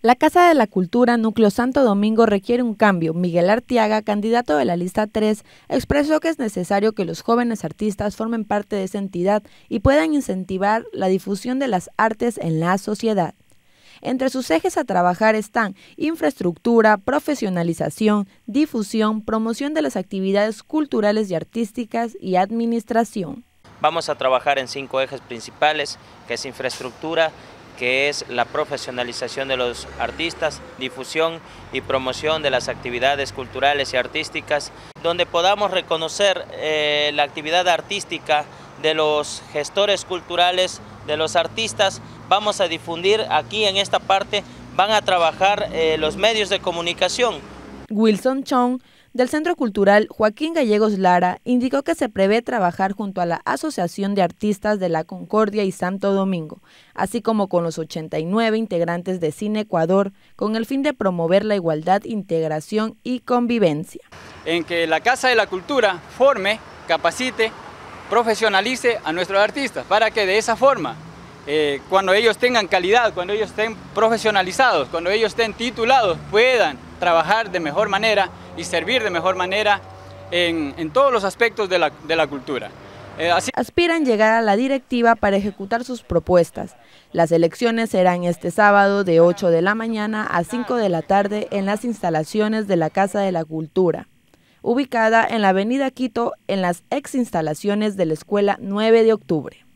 La Casa de la Cultura Núcleo Santo Domingo requiere un cambio. Miguel Artiaga, candidato de la lista 3, expresó que es necesario que los jóvenes artistas formen parte de esa entidad y puedan incentivar la difusión de las artes en la sociedad. Entre sus ejes a trabajar están infraestructura, profesionalización, difusión, promoción de las actividades culturales y artísticas y administración. Vamos a trabajar en cinco ejes principales, que es infraestructura, que es la profesionalización de los artistas, difusión y promoción de las actividades culturales y artísticas, donde podamos reconocer eh, la actividad artística de los gestores culturales, de los artistas. Vamos a difundir aquí en esta parte, van a trabajar eh, los medios de comunicación. Wilson Chong del Centro Cultural Joaquín Gallegos Lara indicó que se prevé trabajar junto a la Asociación de Artistas de la Concordia y Santo Domingo, así como con los 89 integrantes de Cine Ecuador, con el fin de promover la igualdad, integración y convivencia. En que la Casa de la Cultura forme, capacite, profesionalice a nuestros artistas, para que de esa forma eh, cuando ellos tengan calidad, cuando ellos estén profesionalizados, cuando ellos estén titulados, puedan trabajar de mejor manera y servir de mejor manera en, todos los aspectos de la, cultura. Eh, Aspiran llegar a la directiva para ejecutar sus propuestas. Las elecciones serán este sábado de 8 de la mañana a 5 de la tarde en las instalaciones de la Casa de la Cultura, ubicada en la avenida Quito en las ex instalaciones de la Escuela 9 de Octubre.